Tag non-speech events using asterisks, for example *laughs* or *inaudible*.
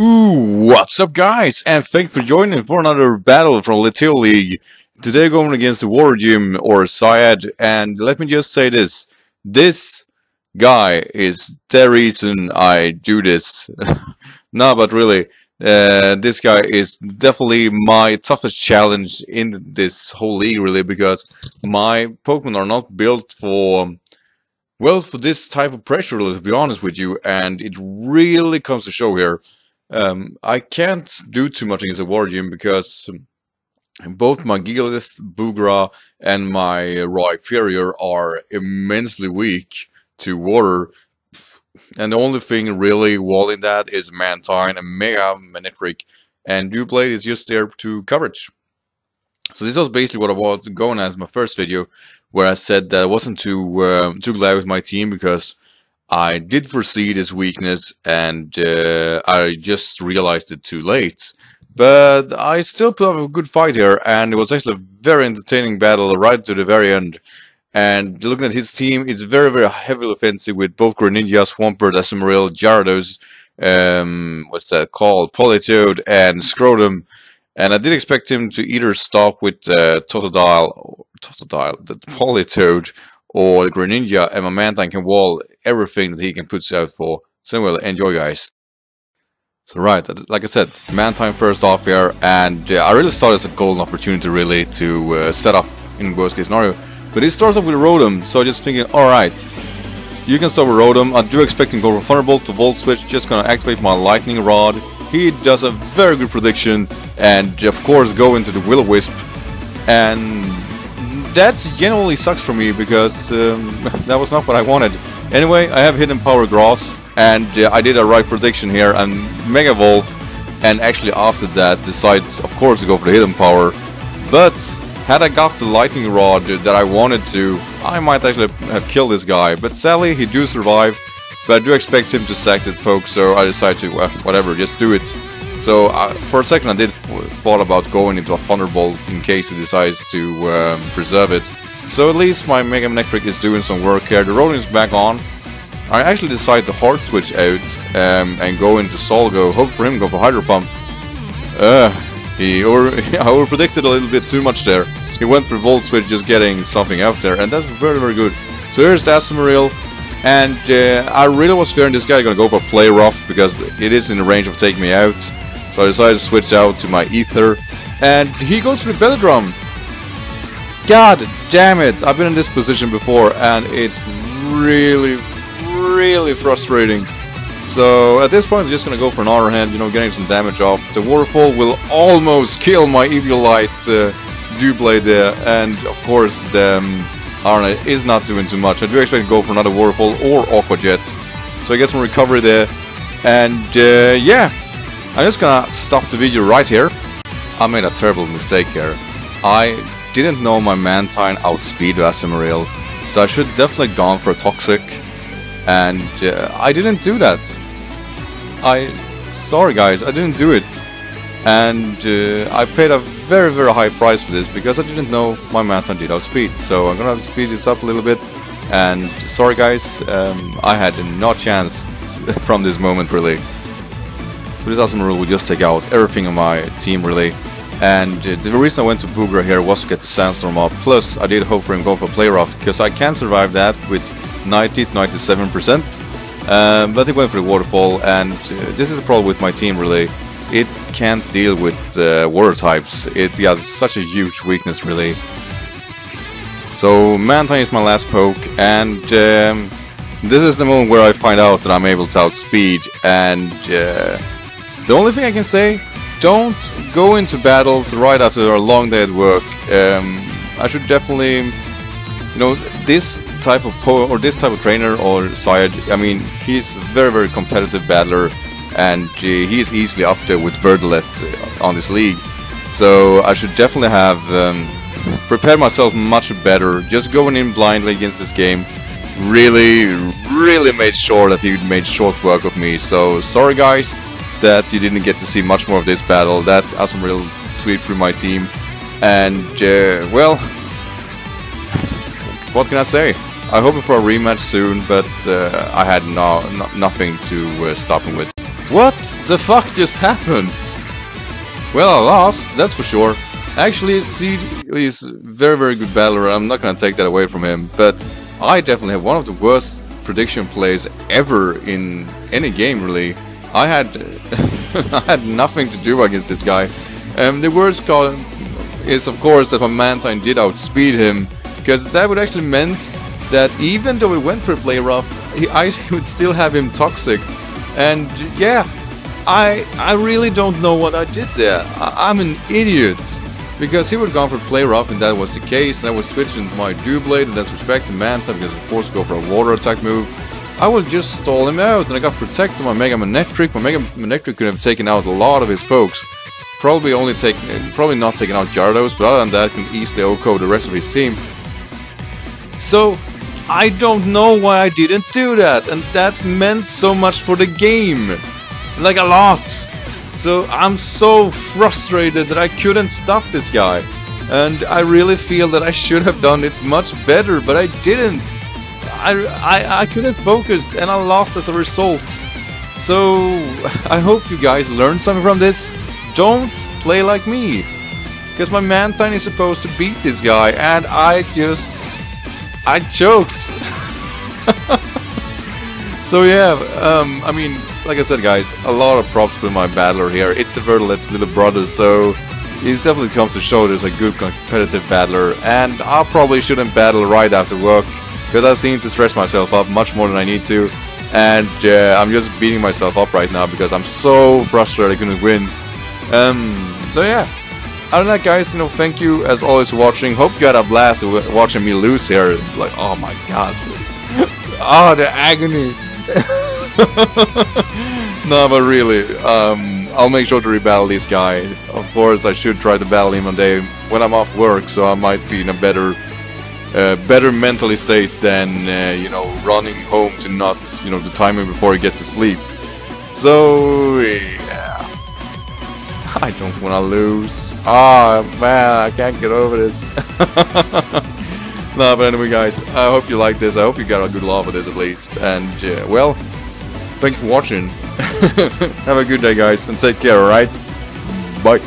Ooh, what's up guys? And thanks for joining for another battle from Lateo League. Today going against the War Gym or Zyad and let me just say this. This guy is the reason I do this. *laughs* no, but really, uh, this guy is definitely my toughest challenge in this whole league really because my Pokemon are not built for well for this type of pressure to be honest with you and it really comes to show here. Um, I can't do too much against a War Gym because both my Gigalith, Bugra, and my Roy Inferior are immensely weak to water. And the only thing really walling that is Mantine and Mega Manectric, and Doublade is just there to coverage. So this was basically what I was going as my first video, where I said that I wasn't too uh, too glad with my team because I did foresee this weakness and uh, I just realized it too late. But I still put up a good fight here and it was actually a very entertaining battle right to the very end. And looking at his team, it's very, very heavily offensive with both Greninja, Swampert, Azumarill, Gyarados, um, what's that called, Politoed, and Scrotum. And I did expect him to either stop with uh, Totodile, Totodile, the Politoed, or Greninja, and my Mantine can wall everything that he can put out for. So well, enjoy guys. So right, like I said, Mantine first off here, and uh, I really thought it's a golden opportunity really to uh, set up in worst case scenario. But he starts off with Rotom, so just thinking, alright, you can start with Rotom. I do expect him to go from Thunderbolt to Volt Switch, just gonna activate my Lightning Rod. He does a very good prediction, and of course go into the Will-O-Wisp. And that genuinely sucks for me, because um, *laughs* that was not what I wanted. Anyway, I have Hidden Power Grass, and uh, I did a right prediction here, and Mega Evolve, and actually after that decides, of course, to go for the Hidden Power. But had I got the lightning rod that I wanted to, I might actually have killed this guy. But sadly, he do survive. But I do expect him to sack that poke, so I decided to, well, whatever, just do it. So uh, for a second I did thought about going into a Thunderbolt in case he decides to um, preserve it. So at least my Mega Manectric is doing some work here. The Rotom is back on. I actually decided to hard switch out um, and go into Solgo. Hope for him go for Hydro Pump. Uh, he or I over *laughs* predicted a little bit too much there. He went for Volt Switch just getting something out there, and that's very very good. So here's the Azumarill, and uh, I really was fearing this guy gonna go for Play Rough because it is in the range of taking me out. So I decided to switch out to my Ether, and he goes for the Belly Drum. God damn it! I've been in this position before, and it's really, really frustrating. So at this point, I'm just gonna go for an Honor Hand, you know, getting some damage off. The Waterfall will almost kill my Eviolite uh, Doublade there, and of course the um, Honor is not doing too much. I do expect to go for another Waterfall or Aqua Jet, so I get some recovery there. And uh, yeah, I'm just gonna stop the video right here. I made a terrible mistake here. I didn't know my Mantine outspeed Azumarill, so I should definitely gone for a Toxic and uh, I didn't do that. I sorry guys, I didn't do it, and uh, I paid a very very high price for this because I didn't know my Mantine did outspeed. So I'm gonna speed this up a little bit. And sorry guys, um, I had no chance *laughs* from this moment really. So this Azumarill will just take out everything on my team really. And uh, the reason I went to Boogra here was to get the Sandstorm up. Plus, I did hope for him go for Play because I can survive that with 90 97%. Um, but he went for the waterfall, and uh, this is the problem with my team really. It can't deal with uh, water types. It has such a huge weakness really. So Mantine is my last poke, and um, this is the moment where I find out that I'm able to outspeed. And uh, the only thing I can say, don't go into battles right after a long day at work. Um, I should definitely, you know, this type of po or this type of trainer or side, I mean, he's very very competitive battler, and uh, he's easily up there with Verdelet on this league. So I should definitely have um, prepared myself much better. Just going in blindly against this game really, really made sure that he made short work of me. So sorry guys that you didn't get to see much more of this battle. That real sweet through my team. And, uh, well, what can I say? I hope for a rematch soon, but uh, I had no, no, nothing to uh, stop him with. What the fuck just happened? Well, I lost, that's for sure. Actually, Zyad is very, very good battler. I'm not gonna take that away from him, but I definitely have one of the worst prediction plays ever in any game, really. I had *laughs* I had nothing to do against this guy. Um, the worst call is, of course, that my Mantine did outspeed him, because that would actually meant that even though we went for a play rough, he, I *laughs* would still have him toxic. And yeah, I I really don't know what I did there. I, am an idiot. Because he would have gone for play rough and that was the case, and I was switch into my Doublade and then switch back to Manta because of course go for a water attack move. I would just stall him out and I got protected by Mega Manectric. My Mega Manectric could have taken out a lot of his pokes. Probably only take, probably not taking out Gyarados, but other than that can easily OHKO the rest of his team. So, I don't know why I didn't do that, and that meant so much for the game. Like a lot. So I'm so frustrated that I couldn't stop this guy. And I really feel that I should have done it much better, but I didn't. I, I, I couldn't focus and I lost as a result. So *laughs* I hope you guys learned something from this. Don't play like me. Because my Mantine is supposed to beat this guy and I just... I choked. *laughs* so yeah, um, I mean, like I said guys, a lot of props for my battler here. It's the Verdalet's little brother, so he definitely comes to show there's a good competitive battler. And I probably shouldn't battle right after work, because I seem to stress myself up much more than I need to. And I'm just beating myself up right now because I'm so frustrated I couldn't win. Um, so yeah. Other than that guys, you know, thank you as always for watching. Hope you had a blast watching me lose here. Like, oh my god. *laughs* oh, the agony. *laughs* no, but really, um, I'll make sure to rebattle this guy. Of course, I should try to battle him one day when I'm off work, so I might be in a better, better mentally state than uh, you know running home to not you know the timing before he gets to sleep. So yeah, *laughs* I don't want to lose. Ah oh, man, I can't get over this. *laughs* no, but anyway, guys, I hope you like this. I hope you got a good laugh with it at least. And uh, well. Thanks for watching. *laughs* Have a good day, guys, and take care, alright? Bye.